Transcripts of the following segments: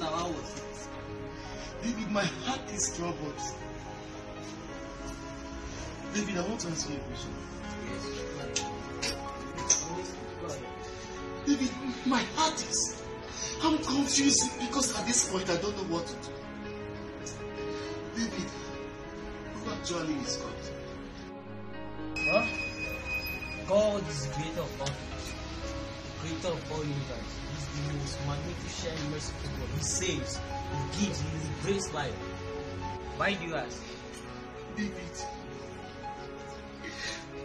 What? David, my heart is troubled. David, I want to ask you a question. David, my heart is. I'm confused because at this point I don't know what to do. David, who actually is God? Huh? God is the creator of creator of all universe. He's the most magnificent, merciful God. He saves, He gives, He liberates life. Why do you ask? David,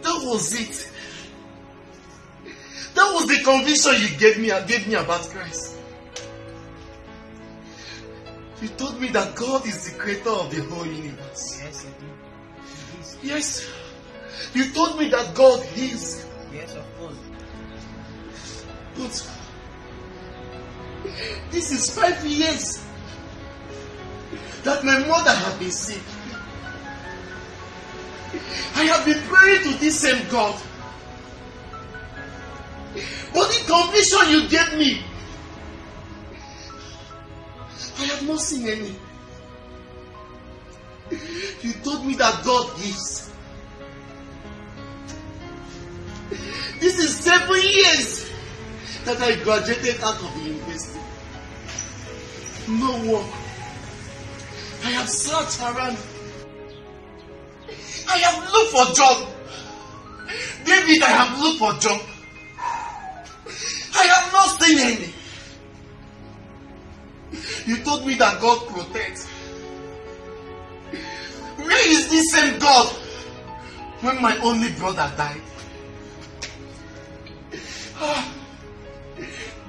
that was it. That was the conviction you gave me and gave me about Christ. You told me that God is the creator of the whole universe. Yes. Yes. You told me that God is. Yes, of course. But this is five years that my mother has been sick. I have been praying to this same God. But the conviction you gave me, I have not seen any. You told me that God gives. This is seven years that I graduated out of university. No work. I have searched around. I have looked for job. David, I have looked for job. I have not seen any. You told me that God protects. Where is this same God when my only brother died? Ah,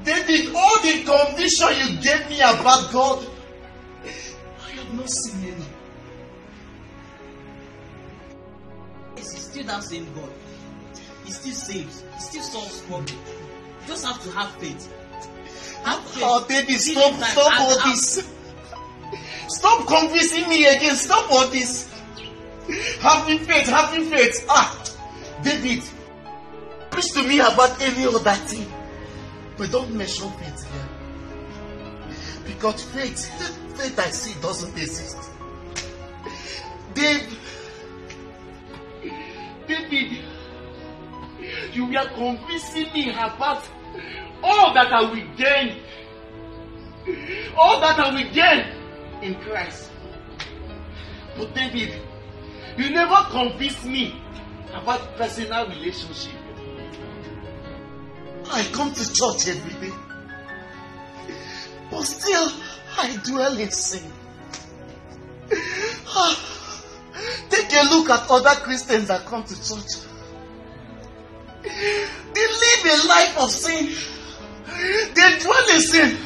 David, all the conviction you gave me about God, I have not seen any. Yes, He's still that same God. He still saves. He still solves problems. You just have to have faith. Have faith. Oh, David, stop, stop all this. Stop convincing me again. Stop all this. Having faith, having faith. Ah, David, preach to me about any other thing. But don't mention faith here. Because faith, faith I see doesn't exist. Dave, David, you were convincing me about all that I will gain. All that I will gain in Christ. But David, you never convinced me about personal relationship. I come to church every day. But still, I dwell in sin. Take a look at other Christians that come to church. They live a life of sin. They dwell in sin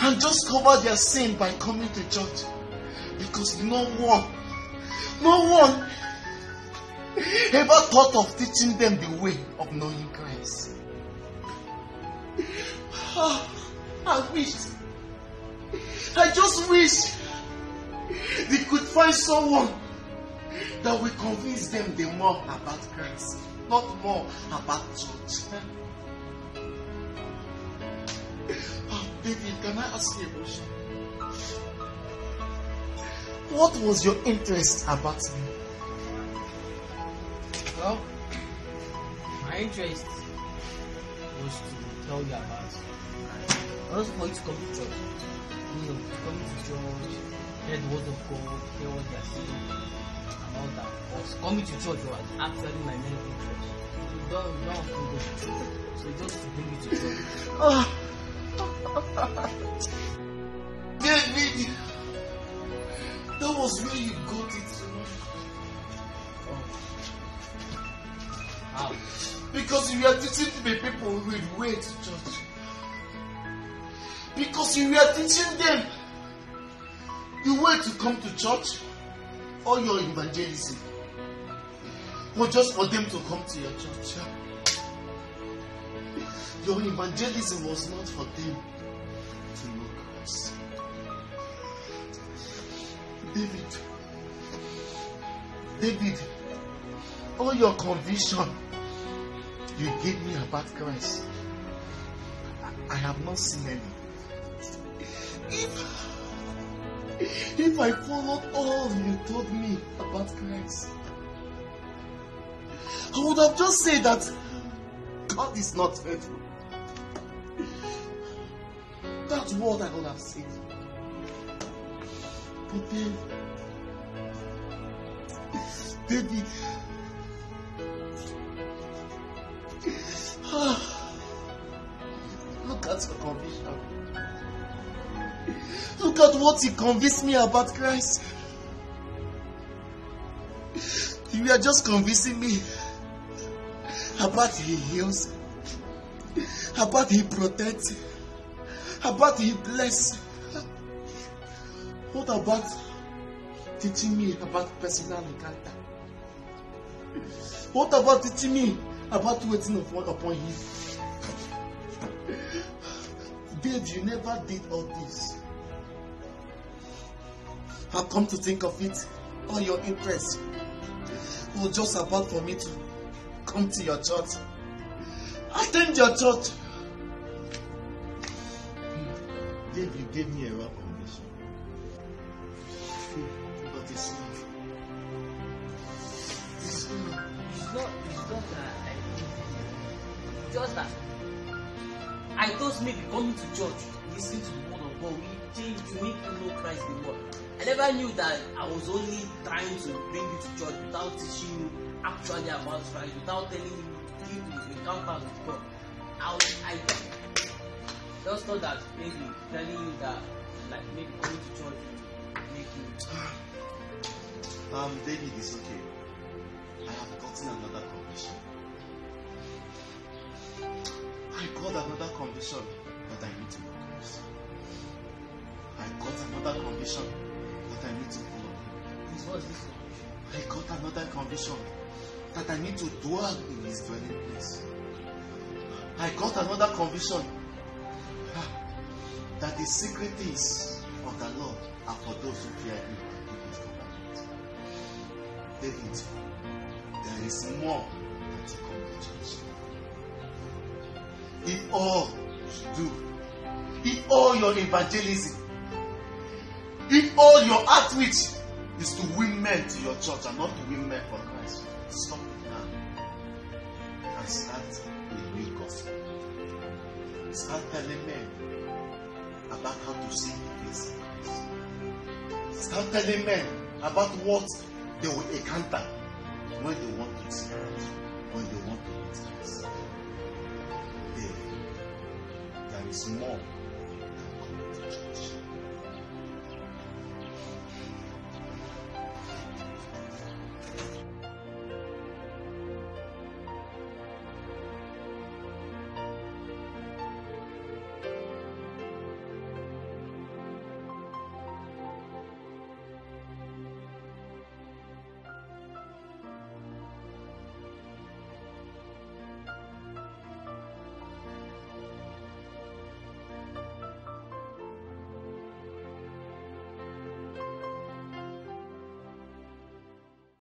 and just cover their sin by coming to church because no one, no one ever thought of teaching them the way of knowing Christ. Ah, I wish, I just wish they could find someone that will convince them the more about Christ, not more about church. Oh, David, can I ask you a question? What was your interest about me? Well, my interest was to tell you about also for you to come to church. You know, to come to church, hear the word of God, hear what they are saying, and all that. But coming to church was actually my main interest. You don't, you don't to go to church. So just to bring you to church. David, that was where you got it from. How? Because you are teaching the people with way to church. Because you are teaching them the way to come to church or your evangelism. Or just for them to come to your church. Your evangelism was not for them to know Christ. David, David, all your conviction you gave me about Christ, I, I have not seen any. If, if I followed all you told me about Christ, I would have just said that God is not faithful. That's what I would have said. But then, David, at your conviction. Look at what he convinced me about Christ. You are just convincing me about he heals, about he protects, about he bless. What about teaching me about personal encounter? What about teaching me about waiting upon him? Babe, you never did all this. I come to think of it, all your interest was just about for me to come to your church. Attend your church. Dave, you gave me a wrong condition. But it's not. It's not. It's not, it's not that I just that I thought maybe coming to church, listening to the word of God, will change you make you know Christ the more. I never knew that I was only trying to bring you to church without teaching you actually about Christ, without telling you to deal with encounters with God. I was, I just thought that maybe telling you that like maybe coming to church make you Um, David is okay. I have gotten another condition. I got another condition that I need to know Christ. I got another condition that I need to follow Him. this was this one. I got another condition that I need to dwell in His dwelling place. I got another conviction ah, that the secret things of the Lord are for those who fear Him and keep His commandments. David, there is more than to come to church in all you do, in all your evangelism, in all your outreach, is to win men to your church and not to win men for Christ. Stop it now and start a new gospel. Start telling men about how to see the face of Christ. Start telling men about what they will encounter when they want to see Christ, when they want to meet Christ. there is more that come to church.